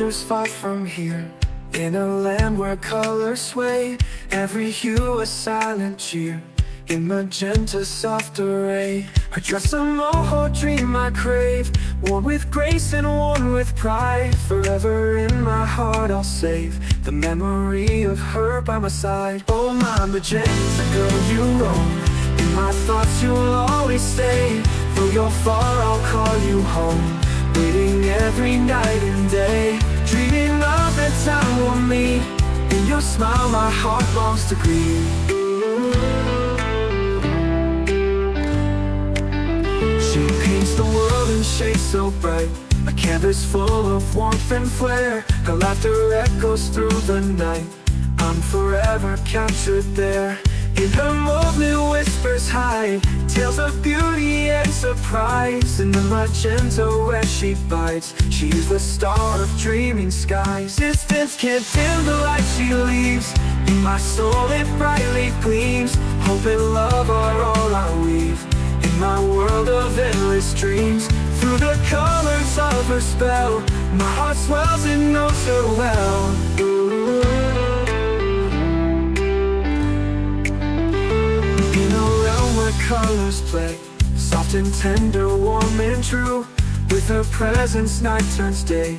is far from here. In a land where colors sway Every hue a silent cheer. In magenta soft array. Her dress a moho dream I crave. Worn with grace and worn with pride. Forever in my heart I'll save The memory of her by my side. Oh my magenta girl you roam. In my thoughts you'll always stay. Though you're far I'll call you home. Waiting every night smile my heart longs to greet She paints the world in shades so bright. A canvas full of warmth and flair. Her laughter echoes through the night. I'm forever captured there In her movement whispers hide Tales of beauty and surprise. In the magenta where she bites She's the star of dreaming skies. Distance can't dim the light she leaves. In my soul it brightly gleams. Hope and love are all I weave. In my world of endless dreams Through the colors of her spell My heart swells and knows her well In a realm where colors play Soft and tender, warm and true. With her presence night turns day.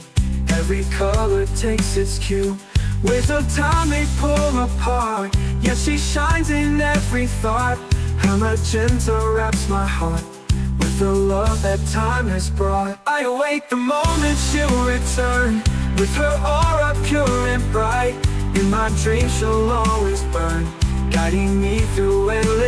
Every color takes its cue. With her time they pull apart. Yet she shines in every thought. Her magenta wraps my heart With the love that time has brought. I await the moment she'll return. With her aura pure and bright. In my dreams she'll always burn Guiding me through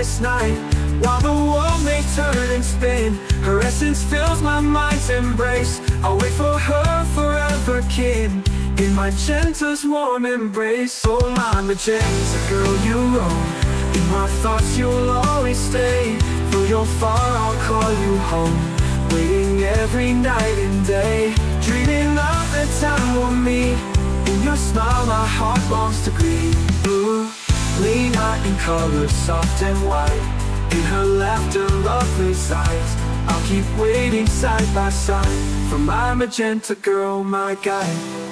endless night. While the world may turn and spin Her essence fills my mind's embrace. I'll wait for her forever kin In my magenta's warm embrace. Oh my magenta girl you roam. In my thoughts you'll always stay. Though you're far I'll call you home. Waiting every night and day. Dreaming of the time we'll meet. In your smile my heart longs to greet Blue Out in colors soft and white. In her laughter lovely resides I'll keep waiting side by side. For my magenta girl, my guide